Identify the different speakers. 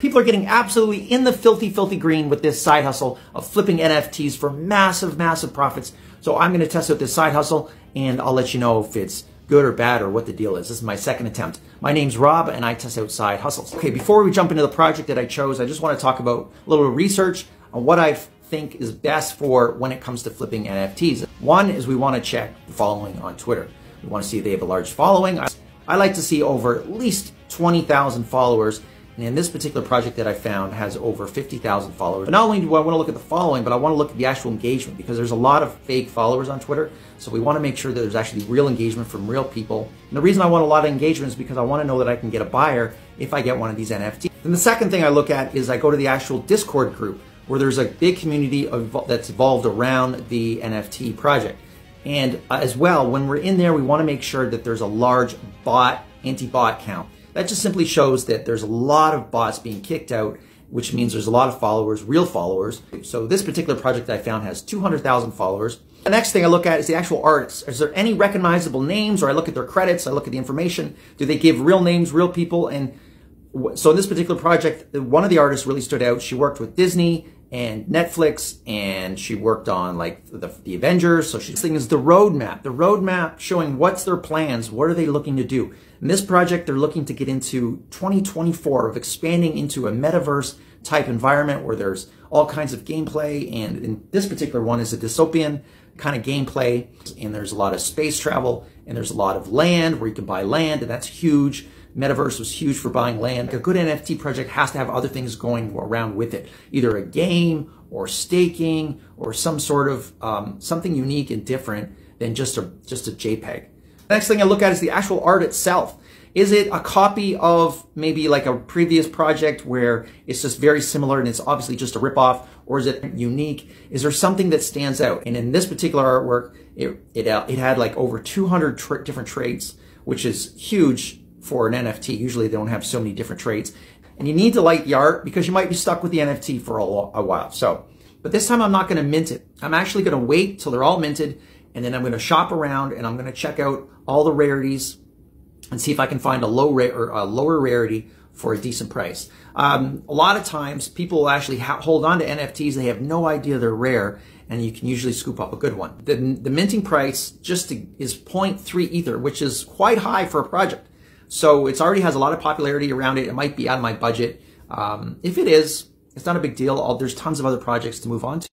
Speaker 1: People are getting absolutely in the filthy, filthy green with this side hustle of flipping NFTs for massive, massive profits. So I'm going to test out this side hustle and I'll let you know if it's good or bad or what the deal is. This is my second attempt. My name's Rob and I test out side hustles. Okay, before we jump into the project that I chose, I just want to talk about a little research on what I think is best for when it comes to flipping NFTs. One is we want to check the following on Twitter. We want to see if they have a large following. I like to see over at least 20,000 followers and this particular project that I found has over 50,000 followers. But not only do I want to look at the following, but I want to look at the actual engagement because there's a lot of fake followers on Twitter. So we want to make sure that there's actually real engagement from real people. And the reason I want a lot of engagement is because I want to know that I can get a buyer if I get one of these NFTs. And the second thing I look at is I go to the actual Discord group where there's a big community that's evolved around the NFT project. And uh, as well, when we're in there, we want to make sure that there's a large bot, anti-bot count. That just simply shows that there's a lot of bots being kicked out, which means there's a lot of followers, real followers. So this particular project I found has 200,000 followers. The next thing I look at is the actual artists. Is there any recognizable names or I look at their credits, I look at the information. Do they give real names, real people? And so in this particular project, one of the artists really stood out. She worked with Disney and Netflix, and she worked on like the, the Avengers. So she's thing is the roadmap, the roadmap showing what's their plans, what are they looking to do. In this project, they're looking to get into 2024 of expanding into a metaverse type environment where there's all kinds of gameplay, and in this particular one is a dystopian kind of gameplay, and there's a lot of space travel, and there's a lot of land where you can buy land, and that's huge. Metaverse was huge for buying land. A good NFT project has to have other things going around with it, either a game or staking or some sort of um, something unique and different than just a just a JPEG. Next thing I look at is the actual art itself. Is it a copy of maybe like a previous project where it's just very similar and it's obviously just a ripoff, or is it unique? Is there something that stands out? And in this particular artwork, it it, uh, it had like over 200 tra different traits, which is huge for an NFT. Usually they don't have so many different traits. And you need to like the art because you might be stuck with the NFT for a, a while. So, but this time I'm not going to mint it. I'm actually going to wait till they're all minted and then I'm going to shop around and I'm going to check out all the rarities and see if I can find a low rate or a lower rarity for a decent price. Um, a lot of times people will actually hold on to NFTs. They have no idea they're rare and you can usually scoop up a good one. The, the minting price just to, is 0.3 ether, which is quite high for a project. So it already has a lot of popularity around it. It might be out of my budget. Um, if it is, it's not a big deal. I'll, there's tons of other projects to move on to.